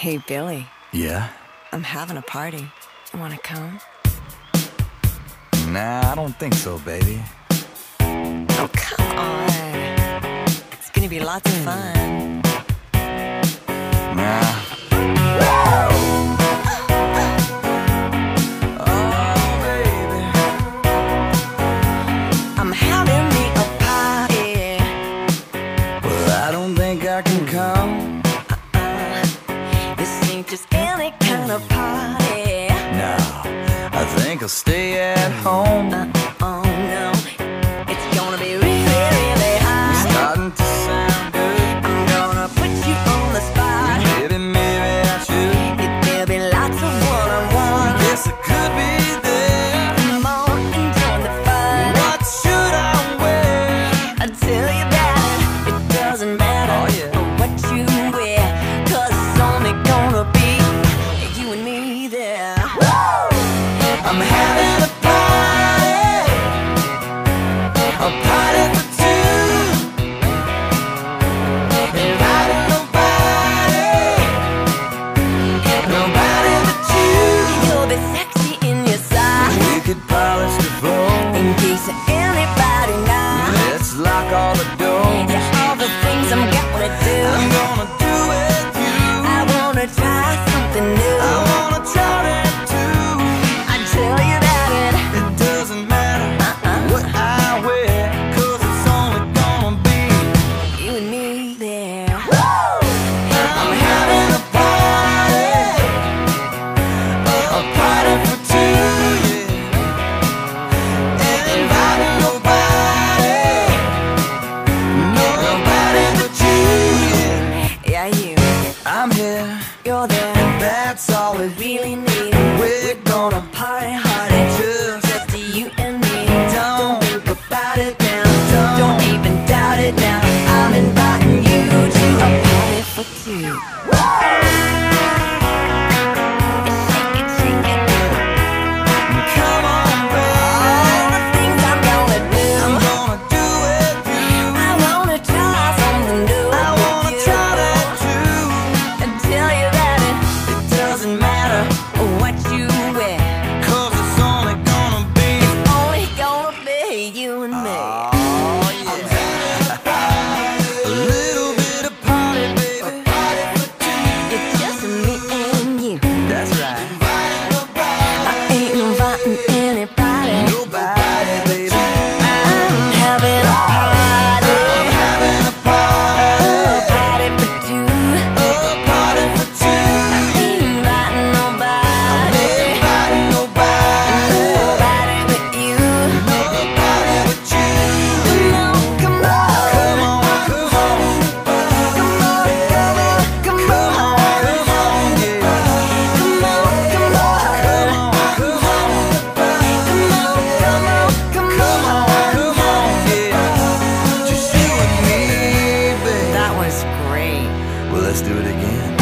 Hey, Billy, Yeah? I'm having a party. You wanna come? Nah, I don't think so, baby. Oh, come on. It's gonna be lots of fun. Nah. Oh. I'm having me party. Well, I don't think I can come. Of party. No, I think I'll stay at home. Phone. in case anybody knocks. Let's lock all the doors. Yeah, all the things I'm gonna do. I'm gonna do with you. I wanna try that's all we Really need. We're gonna Party hardy. just Just you and me. Don't think about it now. Don't even doubt it now. I'm inviting you to a party for two. what you Well, let's do it again.